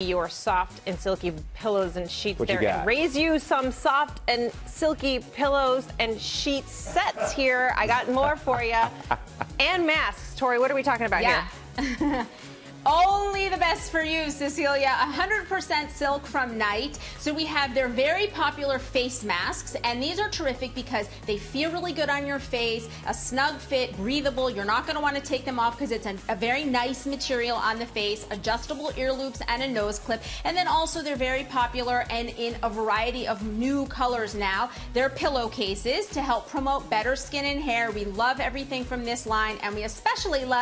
your soft and silky pillows and sheets What there and raise you some soft and silky pillows and sheet sets here. I got more for you. and masks. Tory, what are we talking about Yeah. here? Only the best for you, Cecilia. 100% silk from Night. So we have their very popular face masks, and these are terrific because they feel really good on your face, a snug fit, breathable. You're not going to want to take them off because it's an, a very nice material on the face, adjustable ear loops and a nose clip. And then also they're very popular and in a variety of new colors now. They're pillowcases to help promote better skin and hair. We love everything from this line, and we especially love